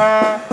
uh -huh.